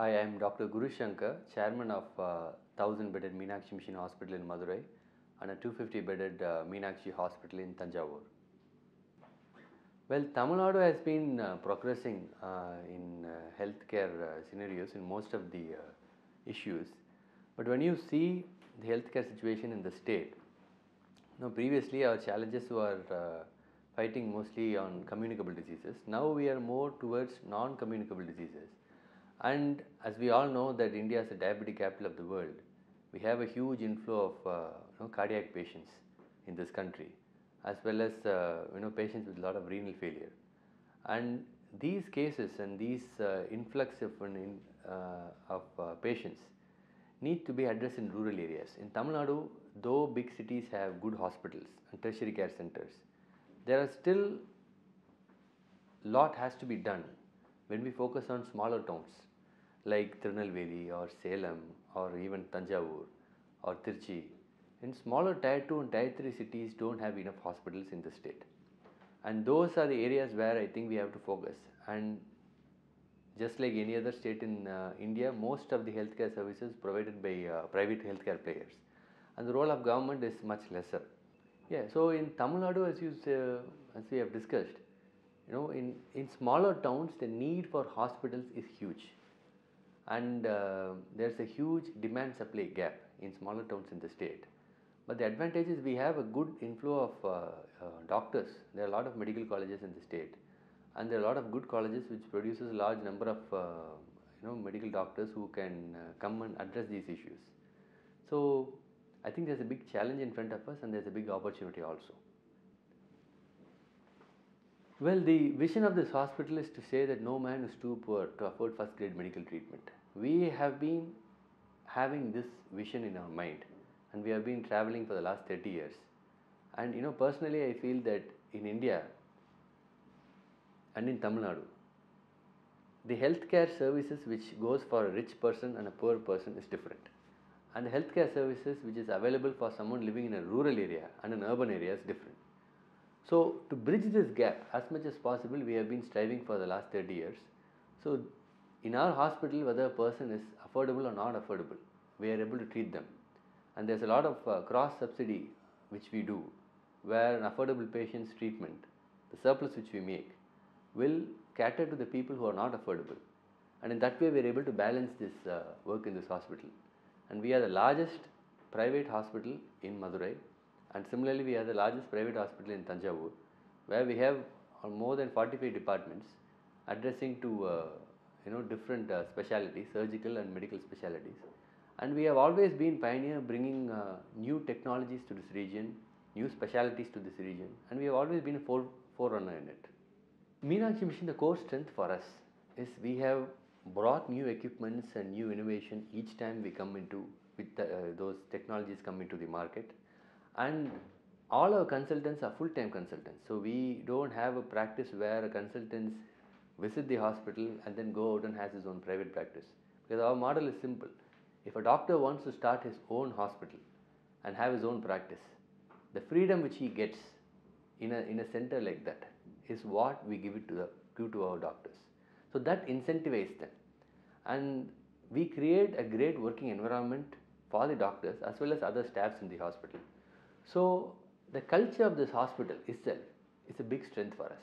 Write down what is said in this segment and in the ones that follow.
Hi, I am Dr. Gurushankar, chairman of uh, 1000 bedded Meenakshi Mission Hospital in Madurai and a 250 bedded uh, Meenakshi Hospital in Thanjavur. Well, Tamil Nadu has been uh, progressing uh, in uh, healthcare uh, scenarios in most of the uh, issues. But when you see the healthcare situation in the state, you know, previously our challenges were uh, fighting mostly on communicable diseases. Now we are more towards non-communicable diseases. And as we all know that India is the diabetic capital of the world, we have a huge inflow of uh, you know, cardiac patients in this country, as well as uh, you know patients with a lot of renal failure. And these cases and these uh, influx of, in, uh, of uh, patients need to be addressed in rural areas. In Tamil Nadu, though big cities have good hospitals and tertiary care centers, there are still lot has to be done when we focus on smaller towns like Tirunelveli or Salem or even Thanjavur or Trichy. In smaller tier 2 and tier 3 cities don't have enough hospitals in the state. And those are the areas where I think we have to focus. And just like any other state in uh, India, most of the healthcare services provided by uh, private healthcare players. And the role of government is much lesser. Yeah, so in Tamil Nadu, as you as we have discussed, you know, in, in smaller towns, the need for hospitals is huge. And uh, there's a huge demand supply gap in smaller towns in the state. But the advantage is we have a good inflow of uh, uh, doctors. There are a lot of medical colleges in the state. And there are a lot of good colleges which produces a large number of uh, you know, medical doctors who can uh, come and address these issues. So I think there's a big challenge in front of us and there's a big opportunity also. Well, the vision of this hospital is to say that no man is too poor to afford first grade medical treatment. We have been having this vision in our mind and we have been traveling for the last 30 years. And you know, personally, I feel that in India and in Tamil Nadu, the healthcare services which goes for a rich person and a poor person is different. And the healthcare services which is available for someone living in a rural area and an urban area is different. So, to bridge this gap as much as possible, we have been striving for the last 30 years. So, in our hospital, whether a person is affordable or not affordable, we are able to treat them. And there's a lot of uh, cross subsidy which we do, where an affordable patient's treatment, the surplus which we make, will cater to the people who are not affordable. And in that way, we are able to balance this uh, work in this hospital. And we are the largest private hospital in Madurai and similarly we are the largest private hospital in Thanjavur where we have more than 45 departments addressing to uh, you know different uh, specialties surgical and medical specialties. And we have always been pioneer bringing uh, new technologies to this region new specialties to this region and we have always been a fore, forerunner in it. Meenakshi Mission the core strength for us is we have brought new equipments and new innovation each time we come into with the, those technologies come into the market. And all our consultants are full-time consultants. So we don't have a practice where consultants visit the hospital and then go out and has his own private practice. Because our model is simple. If a doctor wants to start his own hospital and have his own practice the freedom which he gets in a, in a center like that is what we give it to the give to our doctors. So that incentivizes them. And we create a great working environment for the doctors as well as other staffs in the hospital. So the culture of this hospital itself is a big strength for us.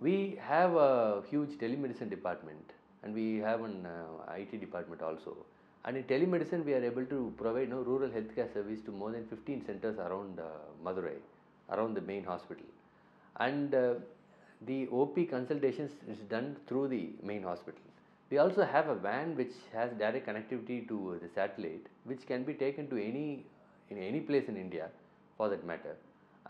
We have a huge telemedicine department and we have an uh, IT department also. And in telemedicine, we are able to provide you know, rural healthcare service to more than 15 centers around uh, Madurai, around the main hospital. And uh, the OP consultations is done through the main hospital. We also have a van which has direct connectivity to the satellite, which can be taken to any in any place in India for that matter.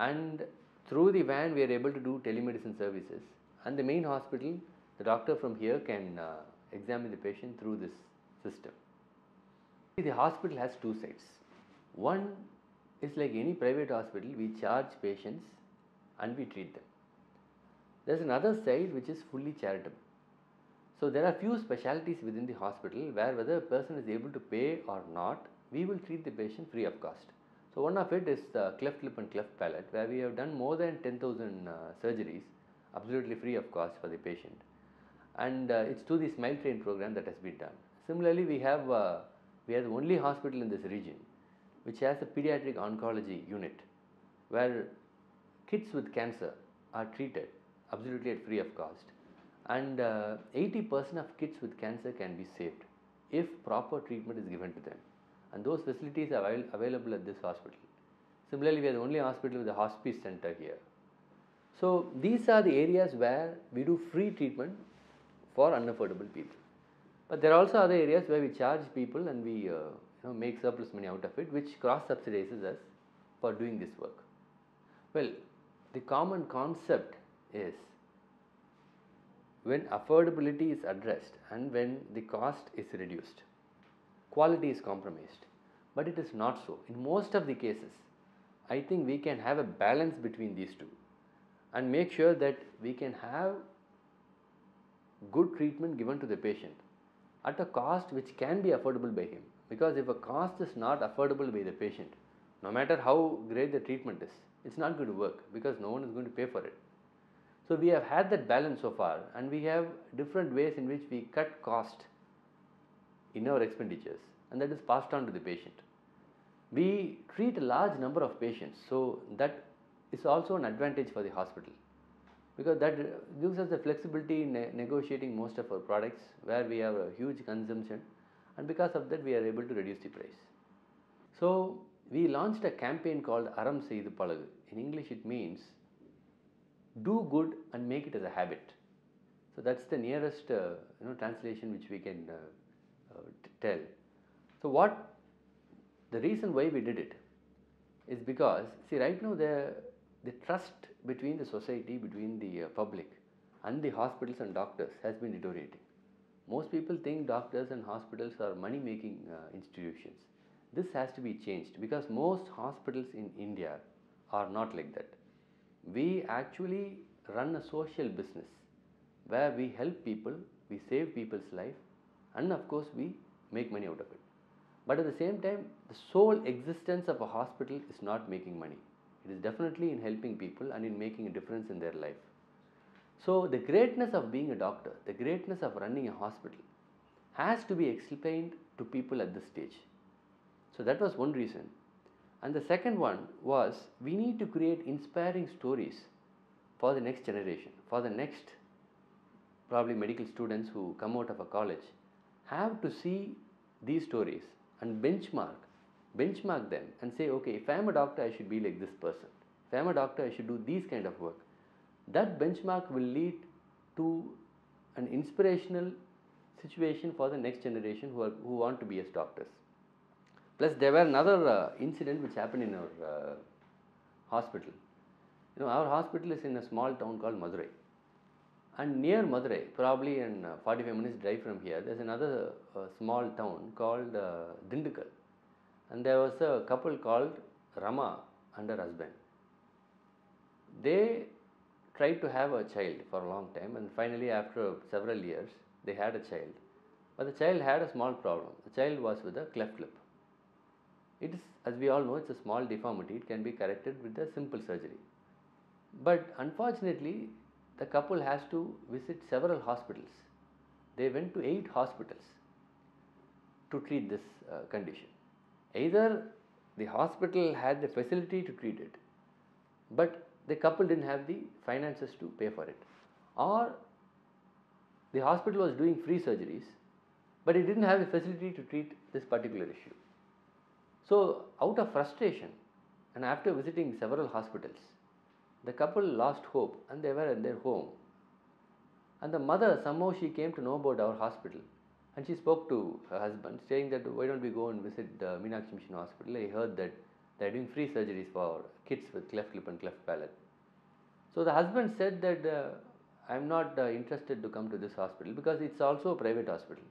And through the van, we are able to do telemedicine services. And the main hospital, the doctor from here can uh, examine the patient through this system. The hospital has two sides. One is like any private hospital, we charge patients and we treat them. There's another side which is fully charitable. So there are few specialties within the hospital where whether a person is able to pay or not, we will treat the patient free of cost. So one of it is the cleft lip and cleft palate where we have done more than 10,000 uh, surgeries absolutely free of cost for the patient. and uh, it's through the Smile Train program that has been done. Similarly, we have uh, we are the only hospital in this region which has a pediatric oncology unit where kids with cancer are treated absolutely at free of cost and uh, 80% of kids with cancer can be saved if proper treatment is given to them and those facilities are avail- available at this hospital. Similarly, we are the only hospital with a hospice center here. So, these are the areas where we do free treatment for unaffordable people. But there are also other areas where we charge people and we uh, you know, make surplus money out of it, which cross subsidizes us for doing this work. Well, the common concept is when affordability is addressed and when the cost is reduced, quality is compromised. But it is not so. In most of the cases, I think we can have a balance between these two and make sure that we can have good treatment given to the patient at a cost which can be affordable by him. Because if a cost is not affordable by the patient, no matter how great the treatment is, it's not going to work because no one is going to pay for it. So we have had that balance so far and we have different ways in which we cut cost in our expenditures and that is passed on to the patient. We treat a large number of patients so that is also an advantage for the hospital because that gives us the flexibility in ne- negotiating most of our products where we have a huge consumption and because of that we are able to reduce the price. So we launched a campaign called Aram Seidu Palagu. In English it means do good and make it as a habit. So that's the nearest uh, you know translation which we can uh, uh, tell. So what the reason why we did it is because see right now the the trust between the society between the uh, public and the hospitals and doctors has been deteriorating. Most people think doctors and hospitals are money making uh, institutions. This has to be changed because most hospitals in India are not like that. We actually run a social business where we help people, we save people's life, and of course, we make money out of it. But at the same time, the sole existence of a hospital is not making money. It is definitely in helping people and in making a difference in their life. So, the greatness of being a doctor, the greatness of running a hospital has to be explained to people at this stage. So, that was one reason. And the second one was we need to create inspiring stories for the next generation, for the next probably medical students who come out of a college have to see these stories and benchmark benchmark them and say okay if i am a doctor i should be like this person. If i am a doctor i should do these kind of work. That benchmark will lead to an inspirational situation for the next generation who, are, who want to be as doctors. Plus there were another uh, incident which happened in our uh, hospital. You know our hospital is in a small town called madurai and near Madurai, probably in uh, 45 minutes drive from here, there's another uh, small town called uh, Dindigul. And there was a couple called Rama and her husband. They tried to have a child for a long time, and finally, after several years, they had a child. But the child had a small problem. The child was with a cleft lip. It is, as we all know, it's a small deformity. It can be corrected with a simple surgery. But unfortunately, the couple has to visit several hospitals. They went to eight hospitals to treat this uh, condition. Either the hospital had the facility to treat it, but the couple didn't have the finances to pay for it, or the hospital was doing free surgeries, but it didn't have the facility to treat this particular issue. So, out of frustration, and after visiting several hospitals, the couple lost hope and they were at their home. And the mother, somehow she came to know about our hospital and she spoke to her husband saying that why don't we go and visit the Meenakshi Mission Hospital. I heard that they are doing free surgeries for kids with cleft lip and cleft palate. So the husband said that uh, I am not uh, interested to come to this hospital because it's also a private hospital.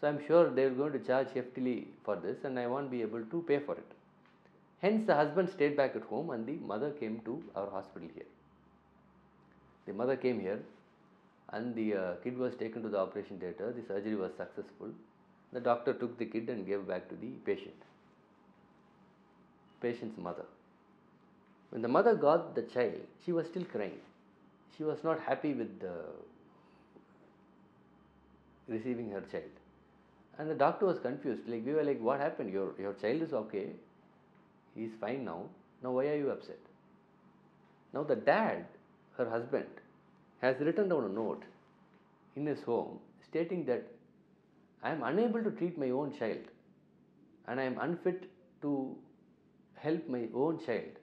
So I am sure they are going to charge heftily for this and I won't be able to pay for it. Hence, the husband stayed back at home and the mother came to our hospital here. The mother came here and the uh, kid was taken to the operation theatre. The surgery was successful. The doctor took the kid and gave back to the patient. Patient's mother. When the mother got the child, she was still crying. She was not happy with the receiving her child. And the doctor was confused. Like we were like, what happened? Your your child is okay. He's fine now. Now why are you upset? Now the dad, her husband, has written down a note in his home stating that I am unable to treat my own child and I am unfit to help my own child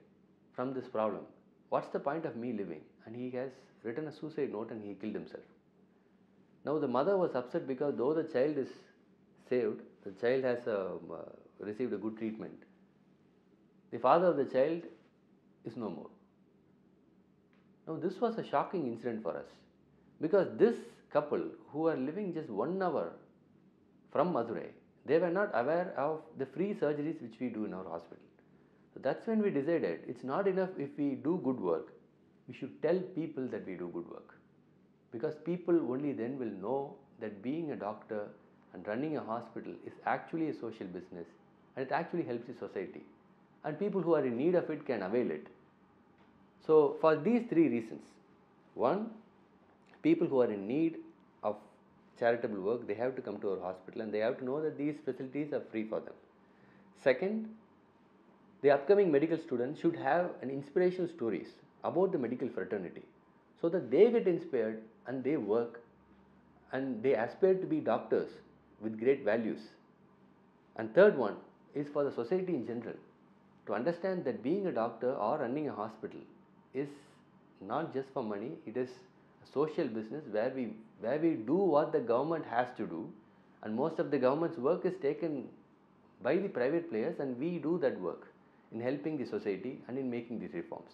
from this problem. What's the point of me living? And he has written a suicide note and he killed himself. Now the mother was upset because though the child is saved, the child has um, uh, received a good treatment. The father of the child is no more. Now this was a shocking incident for us because this couple who are living just one hour from Madurai, they were not aware of the free surgeries which we do in our hospital. So that's when we decided it's not enough if we do good work, we should tell people that we do good work. Because people only then will know that being a doctor and running a hospital is actually a social business and it actually helps the society. And people who are in need of it can avail it. So, for these three reasons one, people who are in need of charitable work, they have to come to our hospital and they have to know that these facilities are free for them. Second, the upcoming medical students should have an inspirational stories about the medical fraternity so that they get inspired and they work and they aspire to be doctors with great values. And third one is for the society in general to understand that being a doctor or running a hospital is not just for money, it is a social business where we where we do what the government has to do and most of the government's work is taken by the private players and we do that work in helping the society and in making these reforms.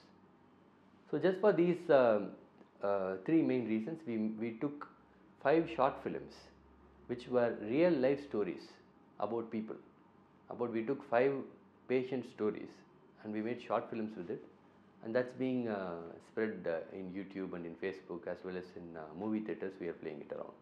So just for these um, uh, three main reasons, we, we took five short films which were real life stories about people. About we took five patient stories and we made short films with it and that's being uh, spread uh, in YouTube and in Facebook as well as in uh, movie theaters we are playing it around.